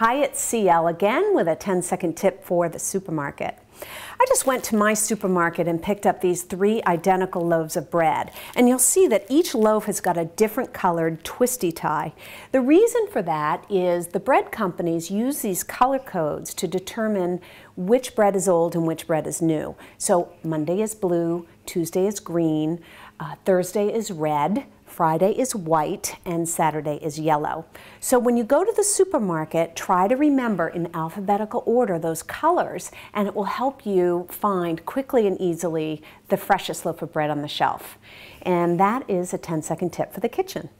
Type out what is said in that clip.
Hi, it's CL again with a 10 second tip for the supermarket. I just went to my supermarket and picked up these three identical loaves of bread. And you'll see that each loaf has got a different colored twisty tie. The reason for that is the bread companies use these color codes to determine which bread is old and which bread is new. So Monday is blue, Tuesday is green, uh, Thursday is red, Friday is white, and Saturday is yellow. So when you go to the supermarket, try to remember in alphabetical order those colors, and it will help you find quickly and easily the freshest loaf of bread on the shelf. And that is a 10 second tip for the kitchen.